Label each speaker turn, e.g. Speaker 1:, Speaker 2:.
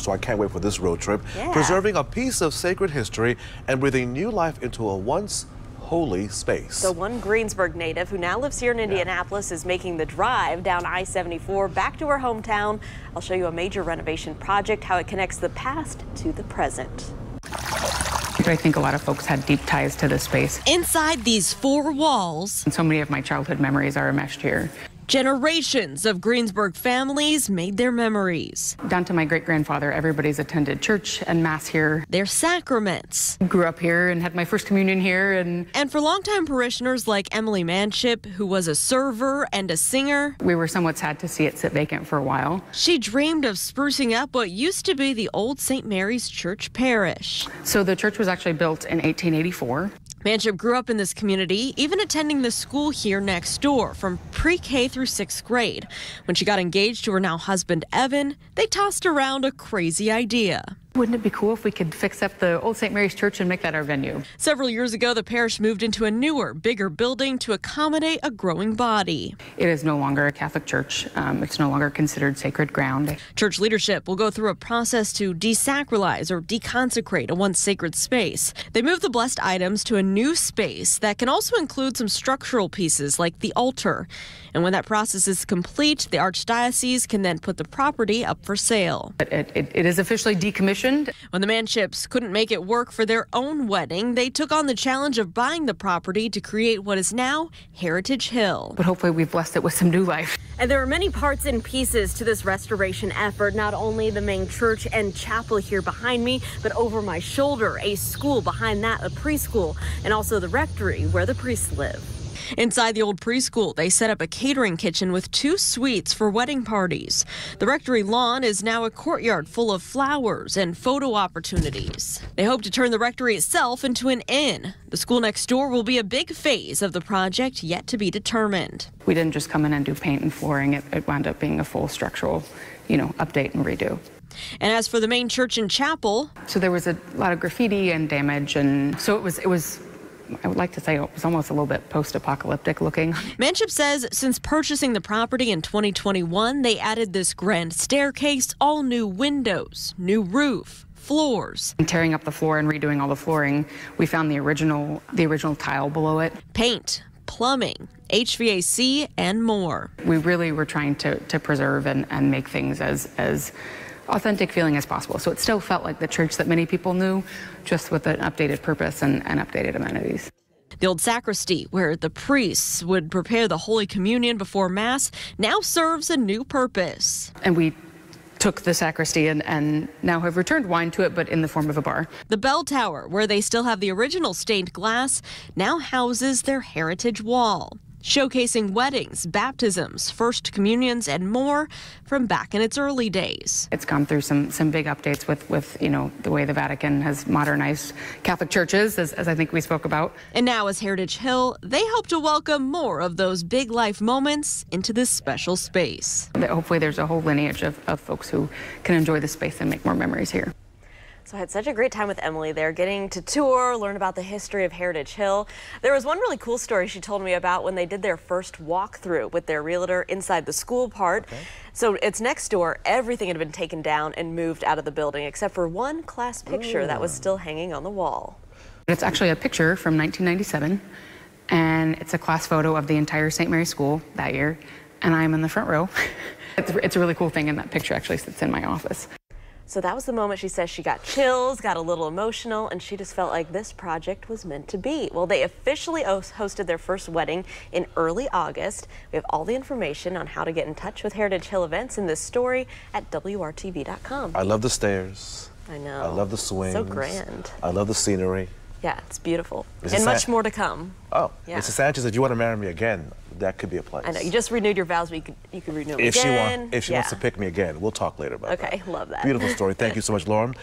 Speaker 1: so I can't wait for this road trip.
Speaker 2: Yeah.
Speaker 1: Preserving a piece of sacred history and breathing new life into a once holy space.
Speaker 2: So one Greensburg native who now lives here in Indianapolis is making the drive down I-74 back to her hometown. I'll show you a major renovation project, how it connects the past to the present.
Speaker 3: I think a lot of folks had deep ties to this space.
Speaker 2: Inside these four walls,
Speaker 3: And so many of my childhood memories are enmeshed here.
Speaker 2: Generations of Greensburg families made their memories,
Speaker 3: Down to my great grandfather, everybody's attended church and mass here.
Speaker 2: their sacraments.
Speaker 3: Grew up here and had my first communion here and
Speaker 2: And for longtime parishioners like Emily Manship, who was a server and a singer,
Speaker 3: we were somewhat sad to see it sit vacant for a while.
Speaker 2: she dreamed of sprucing up what used to be the old St. Mary's Church parish.
Speaker 3: So the church was actually built in 1884.
Speaker 2: Manship grew up in this community, even attending the school here next door from pre K through sixth grade. When she got engaged to her now husband, Evan, they tossed around a crazy idea.
Speaker 3: Wouldn't it be cool if we could fix up the old St. Mary's Church and make that our venue?
Speaker 2: Several years ago, the parish moved into a newer, bigger building to accommodate a growing body.
Speaker 3: It is no longer a Catholic church. Um, it's no longer considered sacred ground.
Speaker 2: Church leadership will go through a process to desacralize or deconsecrate a once sacred space. They move the blessed items to a new space that can also include some structural pieces like the altar. And when that process is complete, the Archdiocese can then put the property up for sale.
Speaker 3: It, it, it is officially decommissioned.
Speaker 2: When the Manships couldn't make it work for their own wedding, they took on the challenge of buying the property to create what is now Heritage Hill.
Speaker 3: But hopefully we've blessed it with some new life.
Speaker 2: And there are many parts and pieces to this restoration effort. Not only the main church and chapel here behind me, but over my shoulder, a school behind that, a preschool, and also the rectory where the priests live. Inside the old preschool, they set up a catering kitchen with two suites for wedding parties. The rectory lawn is now a courtyard full of flowers and photo opportunities. They hope to turn the rectory itself into an inn. The school next door will be a big phase of the project yet to be determined.
Speaker 3: We didn't just come in and do paint and flooring. It, it wound up being a full structural, you know, update and redo.
Speaker 2: And as for the main church and chapel,
Speaker 3: So there was a lot of graffiti and damage, and so it was. It was. I would like to say it was almost a little bit post-apocalyptic looking.
Speaker 2: Manship says since purchasing the property in 2021, they added this grand staircase, all new windows, new roof, floors,
Speaker 3: And tearing up the floor and redoing all the flooring, we found the original the original tile below it.
Speaker 2: paint, plumbing, HVAC, and more.
Speaker 3: We really were trying to, to preserve and, and make things as as authentic feeling as possible. So it still felt like the church that many people knew, just with an updated purpose and, and updated amenities.
Speaker 2: The old sacristy, where the priests would prepare the Holy Communion before Mass, now serves a new purpose.
Speaker 3: And we took the sacristy and, and now have returned wine to it, but in the form of a bar.
Speaker 2: The bell tower, where they still have the original stained glass, now houses their heritage wall, showcasing weddings, baptisms, first communions, and more from back in its early days.
Speaker 3: It's gone through some some big updates with with you know the way the Vatican has modernized Catholic churches, as, as I think we spoke about.
Speaker 2: And now, as Heritage Hill, they hope to welcome more of those big life moments into this special space.
Speaker 3: Hopefully, there's a whole lineage of, of folks who can enjoy the space and make more memories here.
Speaker 2: So I had such a great time with Emily there, getting to tour, learn about the history of Heritage Hill. There was one really cool story she told me about when they did their first walkthrough with their realtor inside the school part. So it's next door. Everything had been taken down and moved out of the building except for one class picture that was mm. still hanging on the wall.
Speaker 3: It's actually a picture from 1997, and it's a class photo of the entire St. Mary's School that year, and I'm in the front row. it's, it's a really cool thing, and that picture actually sits in my office.
Speaker 2: So that was the moment she says she got chills, got a little emotional, and she just felt like this project was meant to be. Well, they officially hosted their first wedding in early August. We have all the information on how to get in touch with Heritage Hill events in this story at WRTV.com.
Speaker 1: I love the stairs.
Speaker 2: I know.
Speaker 1: I love the swings.
Speaker 2: So grand.
Speaker 1: I love the scenery.
Speaker 2: Yeah, it's beautiful.
Speaker 1: Is it
Speaker 2: and much more to come.
Speaker 1: Oh,
Speaker 2: Yeah.
Speaker 1: Mrs. Sanchez, if you want to marry me again, that could be a place.
Speaker 2: I know. You just renewed your vows, but you could, you could renew them
Speaker 1: if she
Speaker 2: again.
Speaker 1: want, if she wants to pick me again, we'll talk later about that.
Speaker 2: Okay, love that.
Speaker 1: Beautiful story. Thank you so much, Lauren.